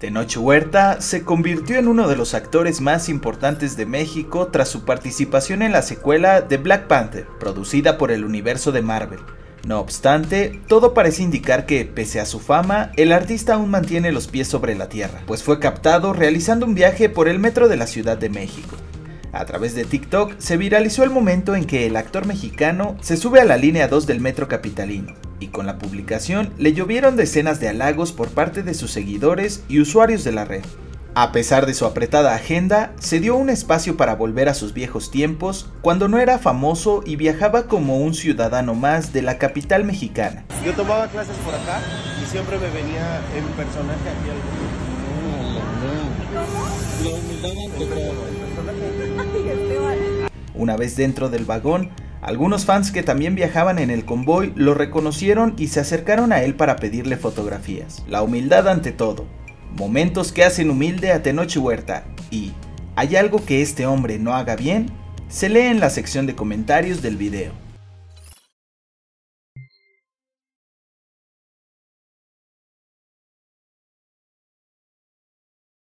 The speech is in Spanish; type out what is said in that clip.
Tenoch Huerta se convirtió en uno de los actores más importantes de México tras su participación en la secuela de Black Panther, producida por el universo de Marvel. No obstante, todo parece indicar que, pese a su fama, el artista aún mantiene los pies sobre la tierra, pues fue captado realizando un viaje por el metro de la Ciudad de México. A través de TikTok se viralizó el momento en que el actor mexicano se sube a la línea 2 del metro capitalino, y con la publicación le llovieron decenas de halagos por parte de sus seguidores y usuarios de la red. A pesar de su apretada agenda, se dio un espacio para volver a sus viejos tiempos cuando no era famoso y viajaba como un ciudadano más de la capital mexicana. Yo tomaba clases por acá y siempre me venía en personaje aquí Una vez dentro del vagón, algunos fans que también viajaban en el convoy lo reconocieron y se acercaron a él para pedirle fotografías. La humildad ante todo. Momentos que hacen humilde a Tenoch Huerta y ¿hay algo que este hombre no haga bien? Se lee en la sección de comentarios del video.